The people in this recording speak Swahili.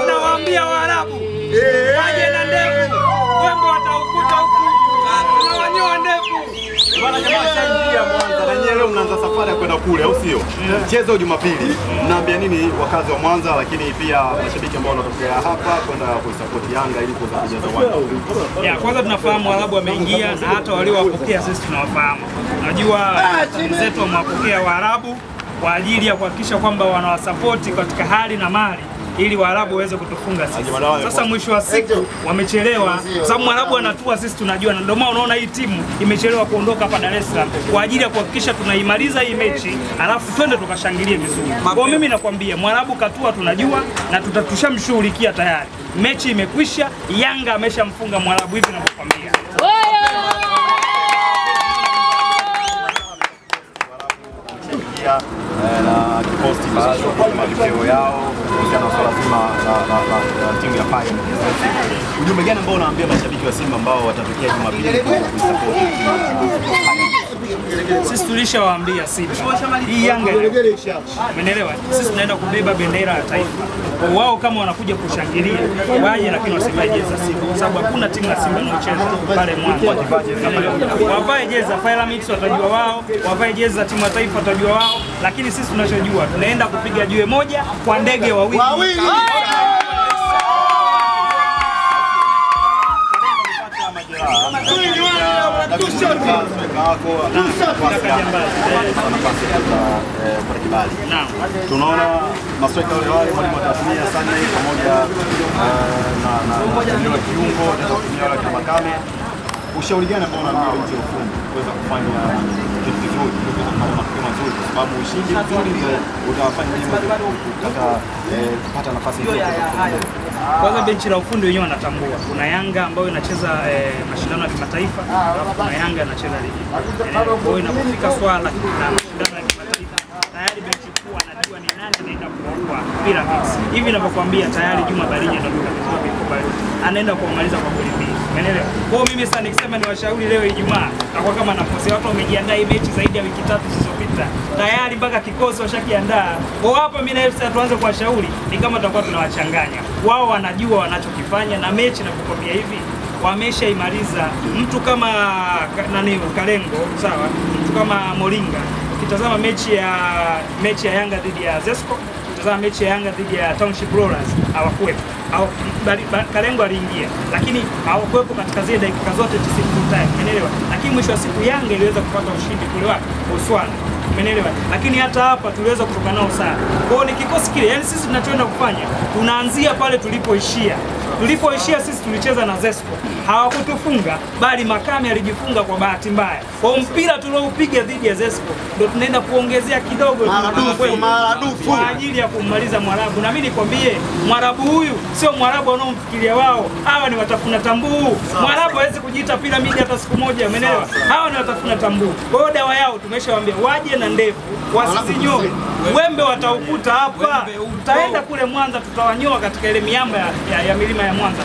Tunawaambia Waarabu waje na ndevu, wembe wataukuta huku, tunawanyoa mnaanza safari ya kwenda kule au sio? Mchezo Jumapili. naambia nini wakazi wa Mwanza lakini pia mashabiki ambao wanatokea hapa kwenda kuisupport Yanga ili kuweza kujaza uwanja? Ya, kwanza tunafahamu Waarabu wameingia na hata waliowapokea sisi tunawafahamu. Najua wenzetu wamewapokea Waarabu kwa ajili ya kuhakikisha kwamba wanawasapoti katika hali na mali ili Waarabu waweze kutufunga sisi. Sasa mwisho wa siku wamechelewa, kwa sababu Mwarabu anatua, sisi tunajua, na ndio maana unaona hii timu imechelewa kuondoka hapa Dar es Salaam kwa ajili ya kuhakikisha tunaimaliza hii mechi, alafu twende tukashangilie vizuri. Kwa hiyo mimi nakwambia Mwarabu katua, tunajua na tuta- tushamshughulikia tayari. Mechi imekwisha, Yanga ameshamfunga Mwarabu hivi ninavyokwambia. Ya yao kuhusiana na swala zima la- timu ya. Ujumbe gani ambao unaambia mashabiki wa Simba ambao watatokea Jumapili kusapoti? Sisi tulishawaambia Simba. Hii Yanga Umeelewa? Sisi tunaenda kubeba bendera ya taifa. Wao kama wanakuja kushangilia waje, lakini wasivae jezi za Simba, kwa sababu hakuna timu ya Simba inayocheza pale mwanzo. Wavae jezi za Pyramids watajua wao, wavae jezi za timu ya taifa watajua wao, lakini sisi tunachojua tunaenda kupiga jiwe moja kwa ndege wawili. Naam. Tunaona masweka wale wale mwalimu atatumia sana hii pamoja eh, na na wa kiungo kama Makame. Ushauri gani ambao unaambia nje ya ufundi kuweza kufanya kitu kizuri, kuweza kufanya matokeo ushindi mzuri ndio utawafanya nyinyi kupata eh, kupata nafasi nzuri Kwanza benchi la ufundi wenyewe wanatambua kuna Yanga ambayo inacheza eh, mashindano ya kimataifa, alafu kuna Yanga inacheza ligi. Eh, Kwa hiyo inapofika swala la mashindano ya kimataifa tayari benchi kuu anajua ni nani anaenda kuokoa Pyramids. Hivi ninavyokuambia tayari Juma Barija ndio. Anaenda kuwamaliza kwa goli mbili. Umeelewa? Kwa mimi sasa nikisema ni washauri leo Ijumaa, kwa kama nafasi watu wamejiandaa mechi zaidi ya wiki tatu zilizopita. Tayari mpaka kikosi washakiandaa. Kwa hapa mimi na FC tuanze kuwashauri ni kama tutakuwa tunawachanganya. Wao wanajua wanachokifanya na mechi na kukwambia hivi wameshaimaliza mtu kama ka- nani Kalengo sawa, mtu kama Moringa ukitazama mechi ya mechi ya Yanga dhidi ya Zesco, ukitazama mechi ya Yanga dhidi ya Township Rollers hawakuwepo. Kalengo aliingia, lakini hawakuwepo katika zile dakika zote 90 full time, umeelewa? Lakini mwisho wa siku Yanga iliweza kupata ushindi kule wapi? Botswana. Umeelewa? Lakini hata hapa tuliweza kutoka nao sana. Kwa hiyo ni kikosi kile, yani sisi tunachoenda kufanya tunaanzia pale tulipoishia. Tulipoishia sisi tulicheza na Zesco, hawakutufunga bali Makame alijifunga kwa bahati mbaya. Kwa mpira tulioupiga dhidi ya Zesco ndio tunaenda kuongezea kidogo Maradufu, maradufu. Kwa ajili ya kummaliza Mwarabu. Na mimi nikwambie, Mwarabu huyu sio Mwarabu wanaomfikiria wao, hawa ni watafuna tambuu. Mwarabu hawezi kujiita piramidi hata siku moja, umeelewa? Hawa ni watafuna tambuu. Kwa hiyo dawa yao tumeshawaambia waje na ndevu, wasizinyoe. Wembe wataukuta hapa, tutaenda kule Mwanza, tutawanyoa katika ile miamba ya, ya, ya milima ya Mwanza.